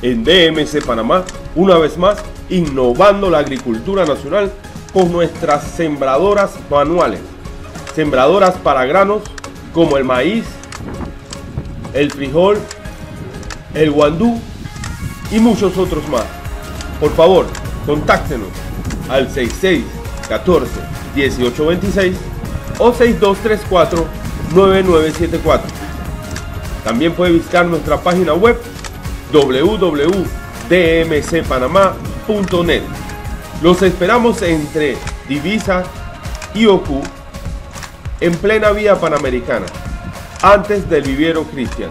En DMC Panamá, una vez más, innovando la agricultura nacional con nuestras sembradoras manuales. Sembradoras para granos como el maíz, el frijol, el guandú y muchos otros más. Por favor, contáctenos al 6614 1826 o 6234 9974. También puede visitar nuestra página web www.dmcpanamá.net. Los esperamos entre Divisa y Ocu en plena vía panamericana, antes del viviero Cristian.